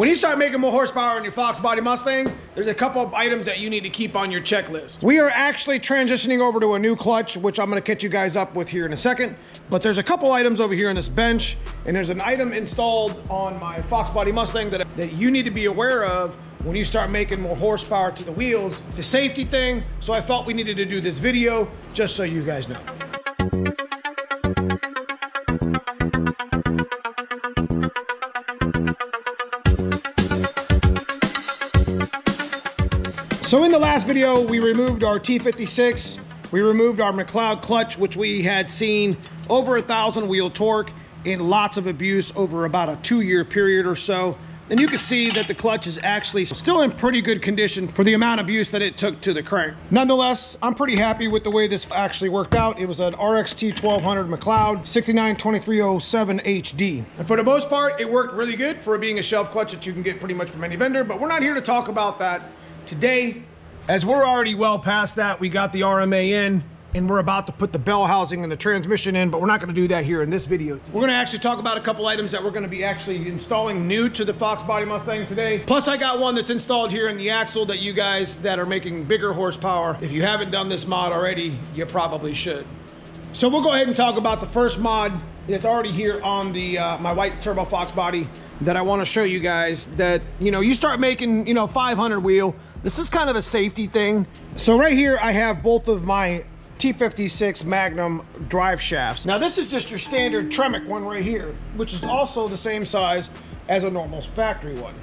When you start making more horsepower in your Fox Body Mustang, there's a couple of items that you need to keep on your checklist. We are actually transitioning over to a new clutch, which I'm gonna catch you guys up with here in a second. But there's a couple items over here on this bench, and there's an item installed on my Fox Body Mustang that, that you need to be aware of when you start making more horsepower to the wheels. It's a safety thing, so I felt we needed to do this video just so you guys know. So in the last video, we removed our T56, we removed our McLeod clutch, which we had seen over a thousand wheel torque and lots of abuse over about a two year period or so. And you can see that the clutch is actually still in pretty good condition for the amount of abuse that it took to the crank. Nonetheless, I'm pretty happy with the way this actually worked out. It was an RXT 1200 McLeod 692307 HD. And for the most part, it worked really good for being a shelf clutch that you can get pretty much from any vendor, but we're not here to talk about that today. As we're already well past that, we got the RMA in and we're about to put the bell housing and the transmission in, but we're not gonna do that here in this video. Today. We're gonna actually talk about a couple items that we're gonna be actually installing new to the Fox Body Mustang today. Plus I got one that's installed here in the axle that you guys that are making bigger horsepower, if you haven't done this mod already, you probably should. So we'll go ahead and talk about the first mod that's already here on the uh, my white Turbo Fox body that I want to show you guys that, you know, you start making, you know, 500 wheel. This is kind of a safety thing. So right here, I have both of my T56 Magnum drive shafts. Now this is just your standard Tremec one right here, which is also the same size as a normal factory one.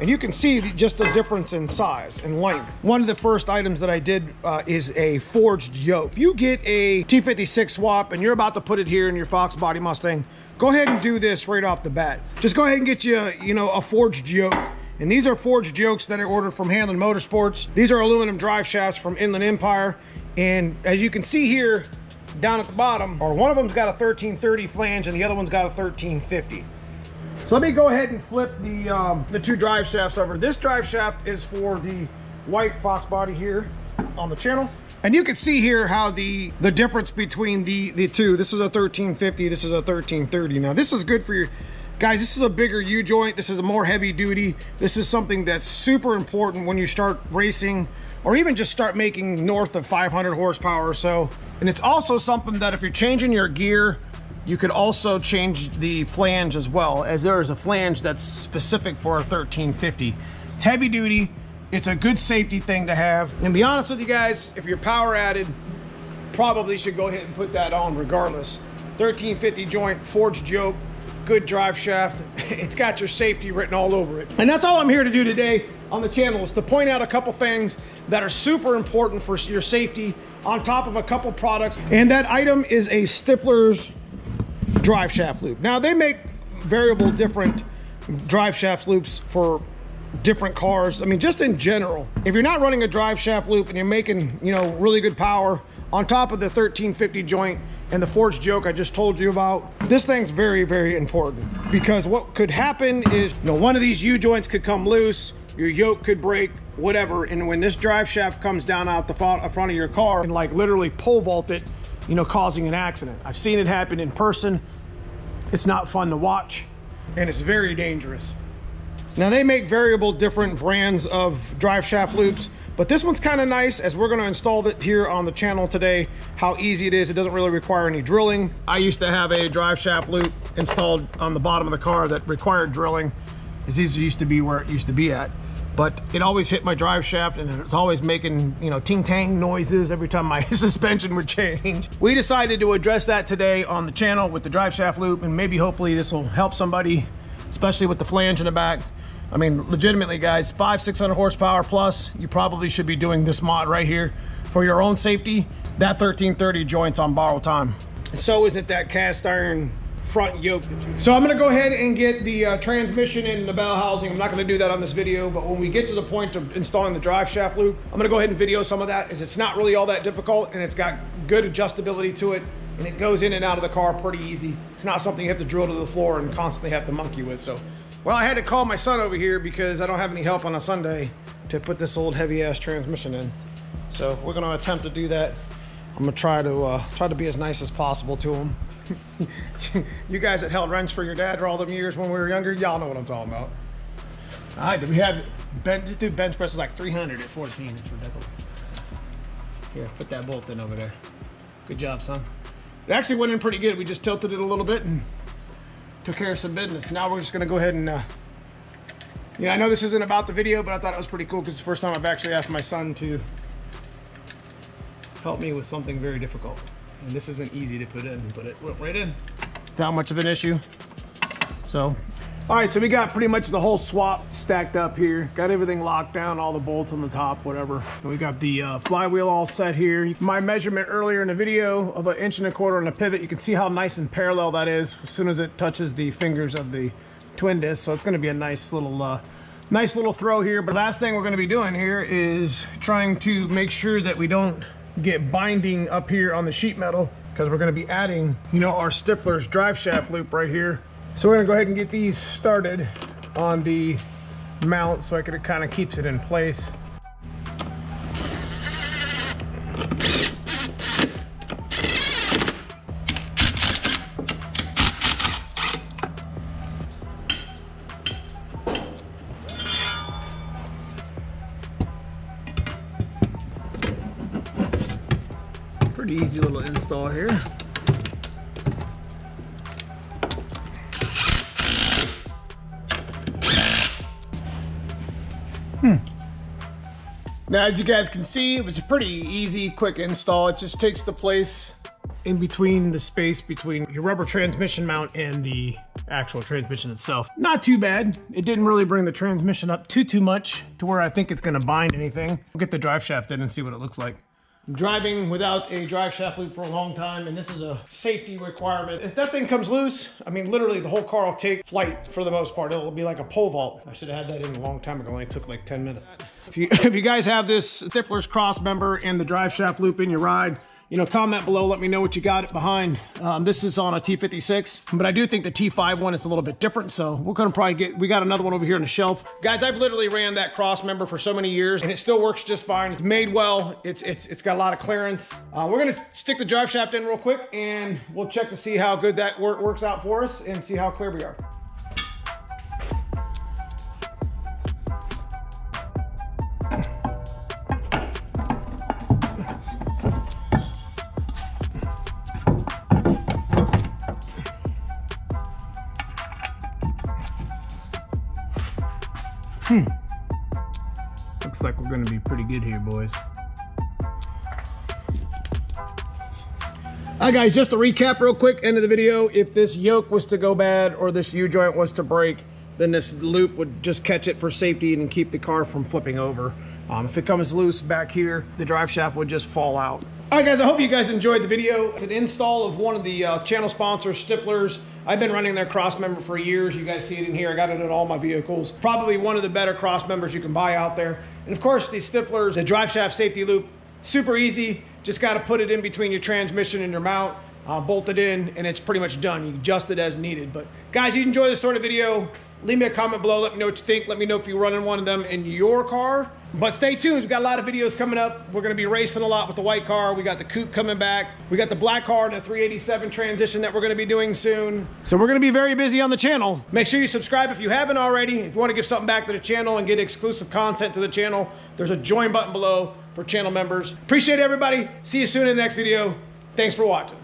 And you can see the, just the difference in size and length. One of the first items that I did uh, is a forged yoke. If you get a T56 swap and you're about to put it here in your Fox Body Mustang, go ahead and do this right off the bat. Just go ahead and get you, you know, a forged yoke. And these are forged yokes that I ordered from Hanlon Motorsports. These are aluminum drive shafts from Inland Empire. And as you can see here, down at the bottom, or one of them's got a 1330 flange and the other one's got a 1350. So let me go ahead and flip the, um, the two drive shafts over. This drive shaft is for the white Fox body here on the channel. And you can see here how the, the difference between the, the two, this is a 1350, this is a 1330. Now this is good for your, guys, this is a bigger U-joint. This is a more heavy duty. This is something that's super important when you start racing or even just start making north of 500 horsepower or so. And it's also something that if you're changing your gear, you could also change the flange as well, as there is a flange that's specific for a 1350. It's heavy duty, it's a good safety thing to have. And be honest with you guys, if you're power added, probably should go ahead and put that on regardless. 1350 joint, forged yoke, good drive shaft. It's got your safety written all over it. And that's all I'm here to do today on the channel is to point out a couple things that are super important for your safety on top of a couple products. And that item is a Stiffler's drive shaft loop. Now they make variable different drive shaft loops for different cars. I mean, just in general, if you're not running a drive shaft loop and you're making, you know, really good power on top of the 1350 joint and the forged yoke I just told you about, this thing's very, very important because what could happen is, you know, one of these U-joints could come loose, your yoke could break, whatever. And when this drive shaft comes down out the front of your car and like literally pole vault it, you know, causing an accident. I've seen it happen in person. It's not fun to watch and it's very dangerous. Now they make variable different brands of drive shaft loops, but this one's kind of nice as we're gonna install it here on the channel today, how easy it is. It doesn't really require any drilling. I used to have a drive shaft loop installed on the bottom of the car that required drilling. As these used to be where it used to be at but it always hit my drive shaft and it's always making, you know, ting-tang noises every time my suspension would change. We decided to address that today on the channel with the drive shaft loop and maybe hopefully this will help somebody, especially with the flange in the back. I mean, legitimately guys, five, 600 horsepower plus, you probably should be doing this mod right here for your own safety. That 1330 joint's on borrowed time. And so is it that cast iron front yoke. So I'm gonna go ahead and get the uh, transmission and the bell housing. I'm not gonna do that on this video, but when we get to the point of installing the drive shaft loop, I'm gonna go ahead and video some of that as it's not really all that difficult and it's got good adjustability to it and it goes in and out of the car pretty easy. It's not something you have to drill to the floor and constantly have to monkey with. So, well, I had to call my son over here because I don't have any help on a Sunday to put this old heavy ass transmission in. So we're gonna attempt to do that. I'm gonna try to uh, try to be as nice as possible to him. you guys that held wrench for your dad for all them years when we were younger, y'all know what I'm talking about. All right, we have bench, just do bench presses like 300 at 14. It's ridiculous. Here, put that bolt in over there. Good job, son. It actually went in pretty good. We just tilted it a little bit and took care of some business. Now we're just gonna go ahead and, uh, you know, I know this isn't about the video, but I thought it was pretty cool because it's the first time I've actually asked my son to help me with something very difficult. And this isn't easy to put in, but it went right in. Not much of an issue. So, all right, so we got pretty much the whole swap stacked up here. Got everything locked down, all the bolts on the top, whatever. And we got the uh, flywheel all set here. My measurement earlier in the video of an inch and a quarter on the pivot, you can see how nice and parallel that is as soon as it touches the fingers of the twin disc. So it's gonna be a nice little uh, nice little throw here. But last thing we're gonna be doing here is trying to make sure that we don't get binding up here on the sheet metal because we're going to be adding, you know, our Stiffler's drive shaft loop right here. So we're going to go ahead and get these started on the mount so I it kind of keeps it in place. Pretty easy little install here. Hmm. Now, as you guys can see, it was a pretty easy, quick install. It just takes the place in between the space between your rubber transmission mount and the actual transmission itself. Not too bad. It didn't really bring the transmission up too, too much to where I think it's gonna bind anything. We'll get the drive shaft in and see what it looks like driving without a drive shaft loop for a long time and this is a safety requirement. If that thing comes loose, I mean literally the whole car will take flight for the most part. It'll be like a pole vault. I should have had that in a long time ago. It only took like 10 minutes. If you, if you guys have this Stiffler's cross member and the drive shaft loop in your ride, you know, comment below, let me know what you got it behind. Um, this is on a T56, but I do think the T5 one is a little bit different, so we're gonna probably get, we got another one over here on the shelf. Guys, I've literally ran that cross member for so many years, and it still works just fine. It's made well, it's it's it's got a lot of clearance. Uh, we're gonna stick the drive shaft in real quick, and we'll check to see how good that work, works out for us, and see how clear we are. Hmm. Looks like we're gonna be pretty good here, boys. Right, guys, just to recap real quick, end of the video. If this yoke was to go bad or this U-joint was to break, then this loop would just catch it for safety and keep the car from flipping over. Um, if it comes loose back here, the drive shaft would just fall out. All right, guys, I hope you guys enjoyed the video. It's an install of one of the uh, channel sponsors, Stifflers. I've been running their cross member for years. You guys see it in here. I got it in all my vehicles. Probably one of the better cross members you can buy out there. And of course, these Stifflers, the drive shaft safety loop, super easy. Just got to put it in between your transmission and your mount, uh, bolt it in, and it's pretty much done. You adjust it as needed. But guys, you enjoy this sort of video, leave me a comment below. Let me know what you think. Let me know if you're running one of them in your car. But stay tuned. We've got a lot of videos coming up. We're going to be racing a lot with the white car. We got the coupe coming back. We got the black car and the 387 transition that we're going to be doing soon. So we're going to be very busy on the channel. Make sure you subscribe if you haven't already. If you want to give something back to the channel and get exclusive content to the channel, there's a join button below for channel members. Appreciate everybody. See you soon in the next video. Thanks for watching.